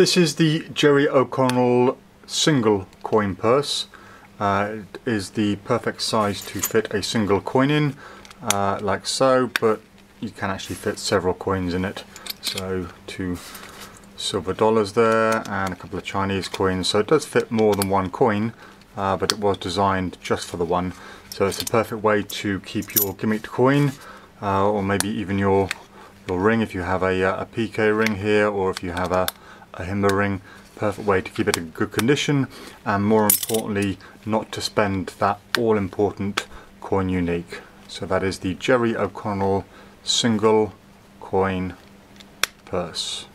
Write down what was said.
This is the Jerry O'Connell single coin purse. Uh, it is the perfect size to fit a single coin in, uh, like so, but you can actually fit several coins in it. So two silver dollars there and a couple of Chinese coins. So it does fit more than one coin, uh, but it was designed just for the one. So it's a perfect way to keep your gimmicked coin, uh, or maybe even your your ring if you have a, uh, a PK ring here, or if you have a a Himber ring perfect way to keep it in good condition and more importantly not to spend that all important coin unique. So that is the Jerry O'Connell single coin purse